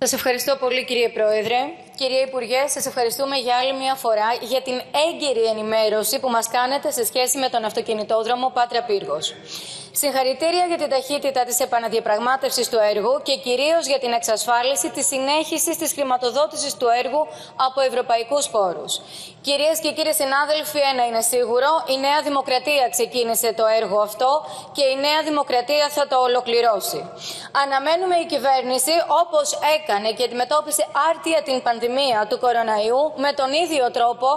Σας ευχαριστώ πολύ, κύριε Πρόεδρε. Κύριε Υπουργέ, σας ευχαριστούμε για άλλη μια φορά για την έγκαιρη ενημέρωση που μας κάνετε σε σχέση με τον αυτοκινητόδρομο Πάτρα Πύργος. Συγχαρητήρια για την ταχύτητα της επαναδιαπραγμάτευσης του έργου και κυρίως για την εξασφάλιση της συνέχισης της χρηματοδότησης του έργου από ευρωπαϊκούς πόρους. Κυρίες και κύριοι συνάδελφοι, ένα είναι σίγουρο: η Νέα Δημοκρατία ξεκίνησε το έργο αυτό και η Νέα Δημοκρατία θα το ολοκληρώσει. Αναμένουμε η κυβέρνηση, όπως έκανε και αντιμετώπισε άρτια την πανδημία του κοροναϊού, με τον ίδιο τρόπο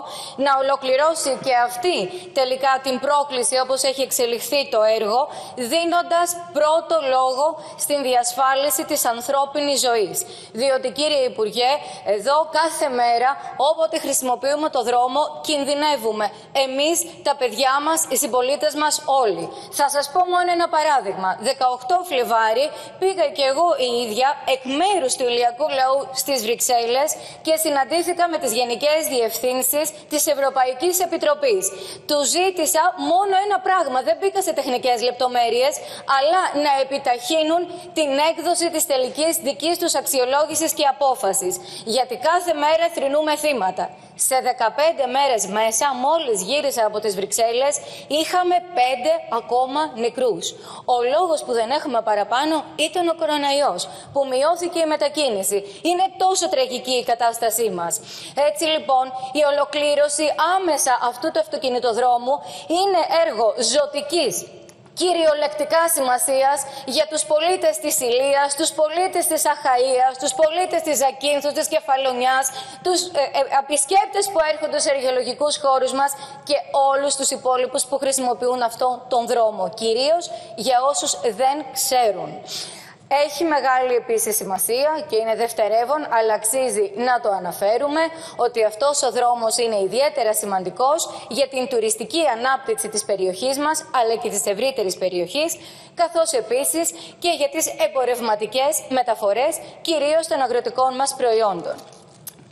να ολοκληρώσει και αυτή τελικά την πρόκληση όπως έχει εξελιχθεί το έργο, δίνοντας πρώτο λόγο στην διασφάλιση της ανθρώπινης ζωής. Διότι, κύριε Υπουργέ, εδώ κάθε μέρα, όποτε χρησιμοποιούμε το δρόμο, κινδυνεύουμε. Εμείς, τα παιδιά μας, οι συμπολίτες μας όλοι. Θα σας πω μόνο ένα παράδειγμα. 18 Φλεβάρι πήγα και εγώ η ίδια εκ μέρους του ηλιακού λαού στις Βρυξέλλες και συναντήθηκα με τις γενικές διευθύνσεις της Ευρωπαϊκής Επιτροπής. Του ζήτησα μόνο ένα πράγμα. Δεν μπήκα σε τεχνικές λεπτομέρειες, αλλά να επιταχύνουν την έκδοση της τελικής δικής τους αξιολόγησης και απόφασης. Γιατί κάθε μέρα θρυνούμε θύματα. Σε 15 μέρες μέσα, μόλις γύρισα από τις Βρυξέλλες, είχαμε 5 ακόμα νεκρούς. Ο λόγος που δεν έχουμε παραπάνω ήταν ο κοροναϊός, που μειώθηκε η μετακίνηση. Είναι τόσο τραγική η κατάστασή μας. Έτσι λοιπόν, η ολοκλήρωση άμεσα αυτού του αυτοκινητοδρόμου είναι έργο ζωτικής κυριολεκτικά σημασίας για τους πολίτες της Ηλίας, τους πολίτες της Αχαΐας, τους πολίτες της Ζακίνθου, της Κεφαλονιάς, τους ε, ε, επισκέπτες που έρχονται σε αρχαιολογικούς χώρους μας και όλους τους υπόλοιπους που χρησιμοποιούν αυτόν τον δρόμο, κυρίως για όσους δεν ξέρουν. Έχει μεγάλη επίσης σημασία και είναι δευτερεύον, αλλά αξίζει να το αναφέρουμε, ότι αυτός ο δρόμος είναι ιδιαίτερα σημαντικός για την τουριστική ανάπτυξη της περιοχής μας, αλλά και της ευρύτερης περιοχής, καθώς επίσης και για τις εμπορευματικές μεταφορές, κυρίως των αγροτικών μας προϊόντων.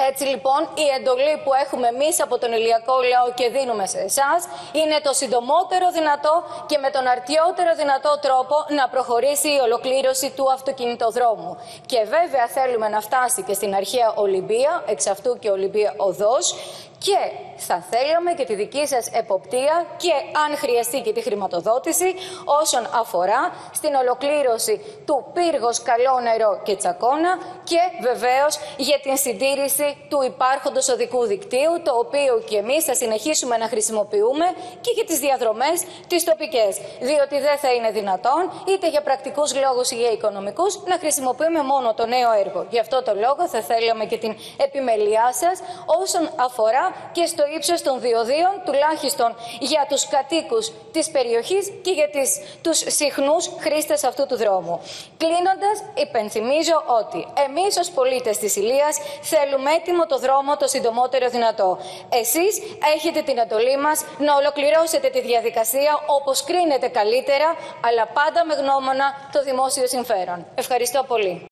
Έτσι λοιπόν η εντολή που έχουμε εμείς από τον Ηλιακό Λαό και δίνουμε σε εσάς είναι το συντομότερο δυνατό και με τον αρτιότερο δυνατό τρόπο να προχωρήσει η ολοκλήρωση του αυτοκινητοδρόμου. Και βέβαια θέλουμε να φτάσει και στην αρχαία Ολυμπία, εξ αυτού και Ολυμπία Οδός, και θα θέλαμε και τη δική σας εποπτεία και αν χρειαστεί και τη χρηματοδότηση όσον αφορά στην ολοκλήρωση του πύργος καλό νερό και τσακώνα και βεβαίως για την συντήρηση του υπάρχοντος οδικού δικτύου το οποίο και εμείς θα συνεχίσουμε να χρησιμοποιούμε και για τις διαδρομές τις τοπικές διότι δεν θα είναι δυνατόν είτε για πρακτικούς λόγους ή για οικονομικούς να χρησιμοποιούμε μόνο το νέο έργο. Γι' αυτό το λόγο θα θέλαμε και την επιμελιά σας όσον αφορά και στο ύψος των διοδίων, τουλάχιστον για τους κατοίκους της περιοχής και για τις, τους συχνούς χρήστες αυτού του δρόμου. Κλείνοντας, υπενθυμίζω ότι εμείς ως πολίτες της Ηλίας θέλουμε έτοιμο το δρόμο το συντομότερο δυνατό. Εσείς έχετε την εντολή μας να ολοκληρώσετε τη διαδικασία όπως κρίνετε καλύτερα, αλλά πάντα με γνώμονα το δημόσιο συμφέρον. Ευχαριστώ πολύ.